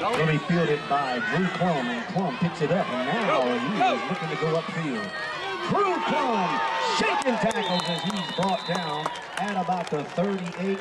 Let me field fielded by Drew Plum, and Plum picks it up, and now he is looking to go upfield. Drew Plum shaking tackles as he's brought down at about the 38.